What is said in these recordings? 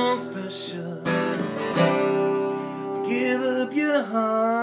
someone special. Give up your heart.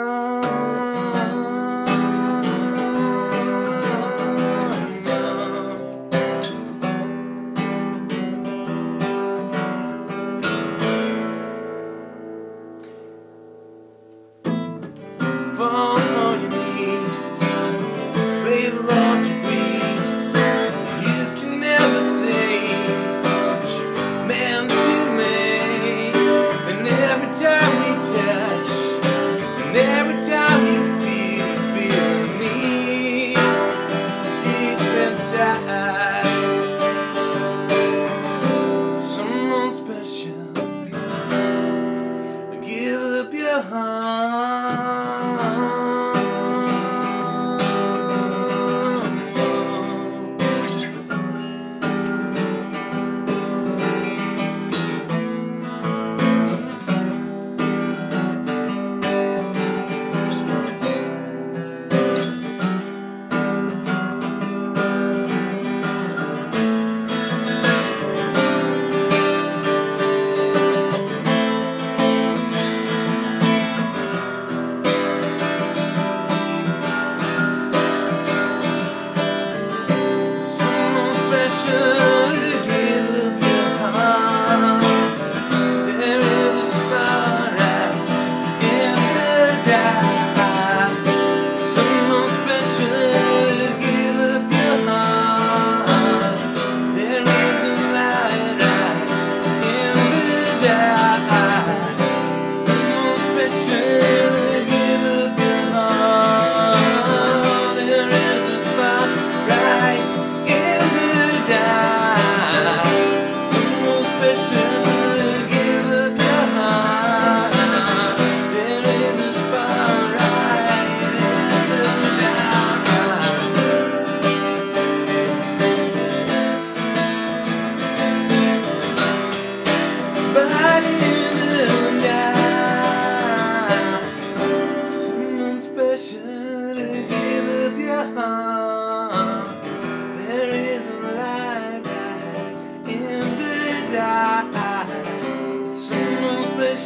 Someone special. Give up your heart.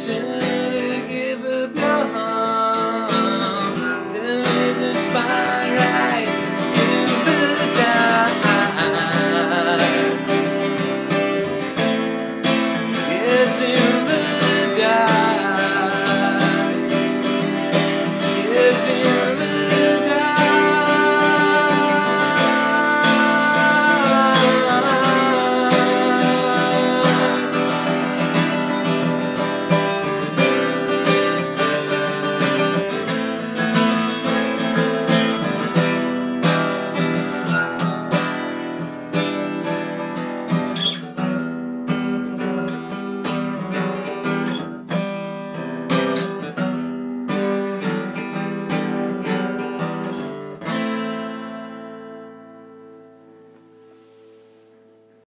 Question